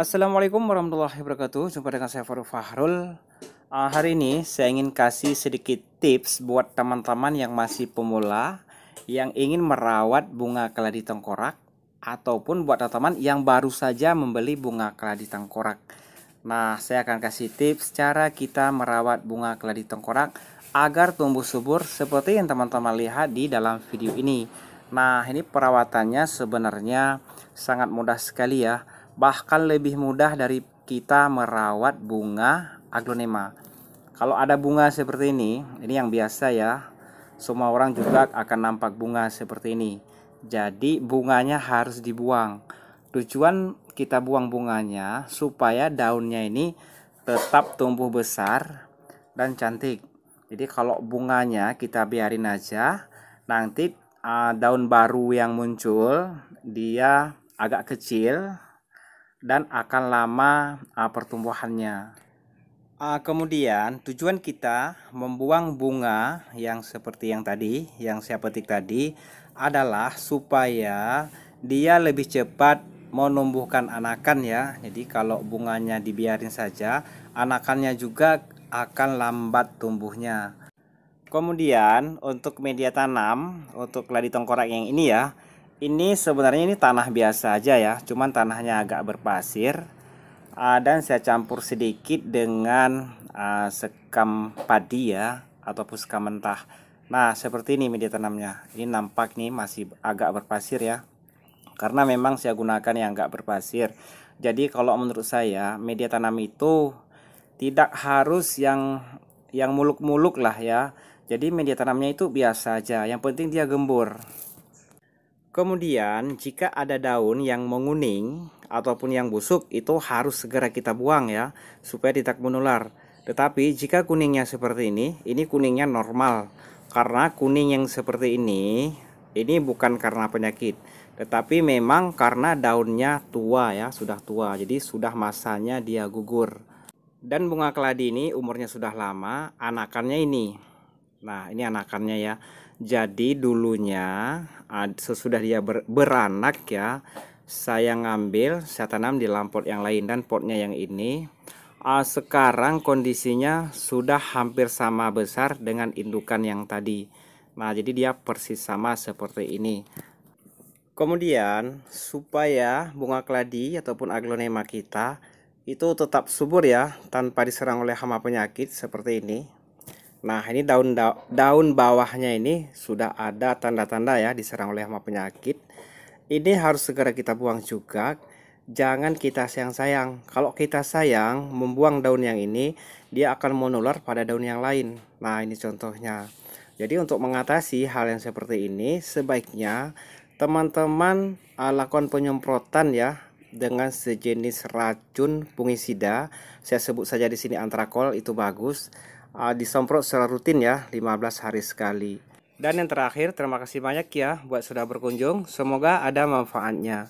Assalamualaikum warahmatullahi wabarakatuh. Jumpa dengan saya Farouk Fahrul. Uh, Hari ini saya ingin kasih sedikit tips Buat teman-teman yang masih pemula Yang ingin merawat bunga keladi tengkorak Ataupun buat teman-teman yang baru saja membeli bunga keladi tengkorak. Nah saya akan kasih tips cara kita merawat bunga keladi tengkorak Agar tumbuh subur seperti yang teman-teman lihat di dalam video ini. Nah ini perawatannya sebenarnya sangat mudah sekali ya bahkan lebih mudah dari kita merawat bunga aglonema. Kalau ada bunga seperti ini, ini yang biasa ya. Semua orang juga akan nampak bunga seperti ini. Jadi bunganya harus dibuang. Tujuan kita buang bunganya supaya daunnya ini tetap tumbuh besar dan cantik. Jadi kalau bunganya kita biarin aja, nanti uh, daun baru yang muncul dia agak kecil dan akan lama uh, pertumbuhannya. Uh, kemudian tujuan kita membuang bunga yang seperti yang tadi, yang saya petik tadi adalah supaya dia lebih cepat menumbuhkan anakan ya. Jadi kalau bunganya dibiarin saja, anakannya juga akan lambat tumbuhnya. Kemudian untuk media tanam untuk keladi tengkorak yang ini ya, ini sebenarnya ini tanah biasa aja ya cuman tanahnya agak berpasir. Uh, dan saya campur sedikit dengan uh, sekam padi ya ataupun sekam mentah. Nah seperti ini media tanamnya. Ini nampak nih masih agak berpasir ya karena memang saya gunakan yang agak berpasir. Jadi kalau menurut saya media tanam itu tidak harus yang yang muluk-muluk lah ya. Jadi media tanamnya itu biasa aja yang penting dia gembur Kemudian jika ada daun yang menguning ataupun yang busuk itu harus segera kita buang ya supaya tidak menular. Tetapi jika kuningnya seperti ini, ini kuningnya normal. Karena kuning yang seperti ini, ini bukan karena penyakit, tetapi memang karena daunnya tua ya, sudah tua. Jadi sudah masanya dia gugur. Dan bunga keladi ini umurnya sudah lama, anakannya ini. Nah, ini anakannya ya. Jadi dulunya sesudah dia ber, beranak ya, saya ngambil, saya tanam di lampot yang lain dan potnya yang ini. Uh, sekarang kondisinya sudah hampir sama besar dengan indukan yang tadi. Nah, jadi dia persis sama seperti ini. Kemudian, supaya bunga keladi ataupun aglonema kita itu tetap subur ya, tanpa diserang oleh hama penyakit seperti ini. Nah, ini daun daun bawahnya ini sudah ada tanda-tanda ya diserang oleh hama penyakit. Ini harus segera kita buang juga. Jangan kita sayang-sayang. Kalau kita sayang membuang daun yang ini, dia akan menular pada daun yang lain. Nah, ini contohnya. Jadi untuk mengatasi hal yang seperti ini, sebaiknya teman-teman uh, lakukan penyemprotan ya dengan sejenis racun fungisida. Saya sebut saja di sini antrakol itu bagus uh, disemprot secara rutin ya 15 hari sekali. Dan yang terakhir terima kasih banyak ya buat sudah berkunjung. Semoga ada manfaatnya